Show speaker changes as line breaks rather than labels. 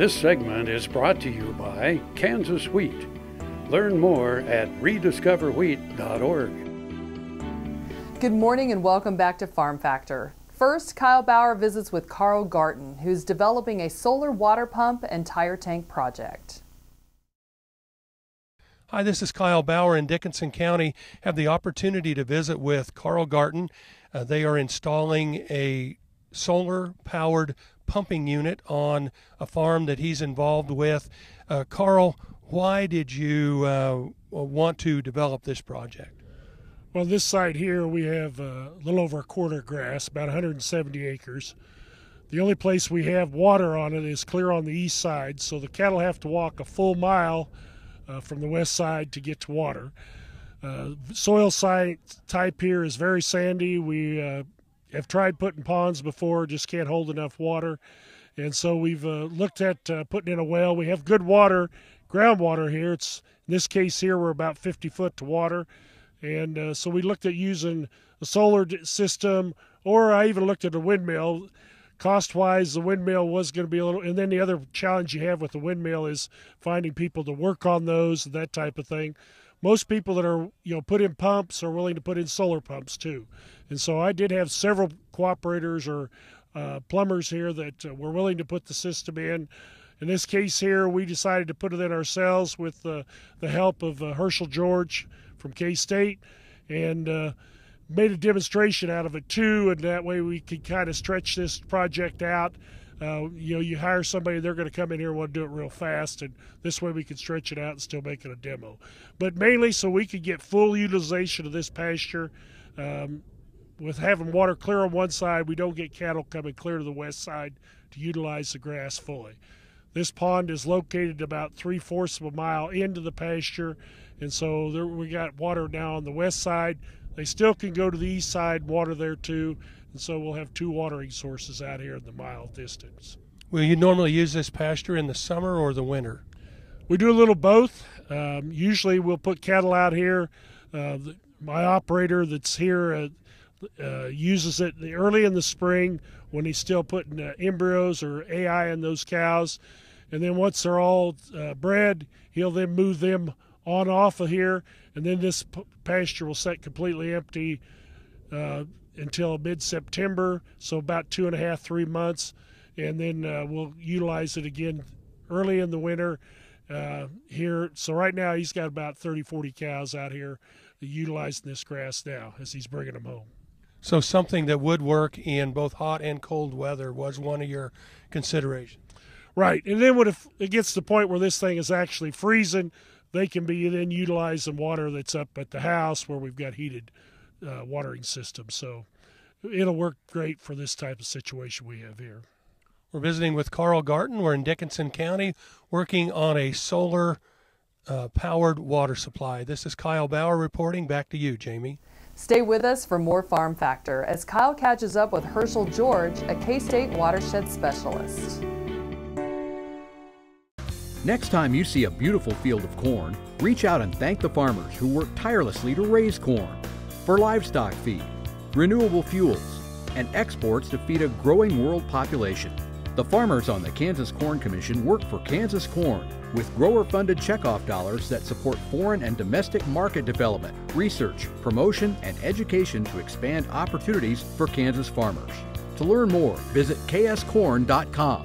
This segment is brought to you by Kansas Wheat. Learn more at rediscoverwheat.org.
Good morning and welcome back to Farm Factor. First, Kyle Bauer visits with Carl Garten, who's developing a solar water pump and tire tank project.
Hi, this is Kyle Bauer in Dickinson County. Have the opportunity to visit with Carl Garten. Uh, they are installing a solar powered pumping unit on a farm that he's involved with. Uh, Carl, why did you uh, want to develop this project?
Well, this site here, we have a little over a quarter grass, about 170 acres. The only place we have water on it is clear on the east side, so the cattle have to walk a full mile uh, from the west side to get to water. Uh, soil site type here is very sandy. We uh, have tried putting ponds before, just can't hold enough water. And so we've uh, looked at uh, putting in a well. We have good water, groundwater here. It's in this case here we're about 50 foot to water, and uh, so we looked at using a solar system, or I even looked at a windmill cost wise, the windmill was going to be a little. And then the other challenge you have with the windmill is finding people to work on those, that type of thing. Most people that are you know put in pumps are willing to put in solar pumps too, and so I did have several cooperators or uh, plumbers here that uh, were willing to put the system in. In this case here, we decided to put it in ourselves with uh, the help of uh, Herschel George from K State, and uh, made a demonstration out of it too, and that way we could kind of stretch this project out. Uh, you know, you hire somebody, they're going to come in here and want to do it real fast, and this way we can stretch it out and still make it a demo. But mainly so we could get full utilization of this pasture. Um, with having water clear on one side, we don't get cattle coming clear to the west side to utilize the grass fully. This pond is located about three fourths of a mile into the pasture, and so there, we got water now on the west side they still can go to the east side, water there too, and so we'll have two watering sources out here in the mile distance.
Will you normally use this pasture in the summer or the winter?
We do a little both. Um, usually we'll put cattle out here. Uh, the, my operator that's here uh, uh, uses it early in the spring when he's still putting uh, embryos or AI in those cows. And then once they're all uh, bred, he'll then move them on off of here, and then this pasture will set completely empty uh, until mid-September, so about two and a half, three months, and then uh, we'll utilize it again early in the winter uh, here. So right now he's got about 30, 40 cows out here utilizing this grass now as he's bringing them home.
So something that would work in both hot and cold weather was one of your considerations.
Right, and then when it gets to the point where this thing is actually freezing, they can be then utilized in water that's up at the house where we've got heated uh, watering systems. So it'll work great for this type of situation we have here.
We're visiting with Carl Garten. We're in Dickinson County working on a solar uh, powered water supply. This is Kyle Bauer reporting. Back to you, Jamie.
Stay with us for more Farm Factor as Kyle catches up with Herschel George, a K State watershed specialist.
Next time you see a beautiful field of corn, reach out and thank the farmers who work tirelessly to raise corn for livestock feed, renewable fuels, and exports to feed a growing world population. The farmers on the Kansas Corn Commission work for Kansas Corn with grower-funded checkoff dollars that support foreign and domestic market development, research, promotion, and education to expand opportunities for Kansas farmers. To learn more, visit kscorn.com.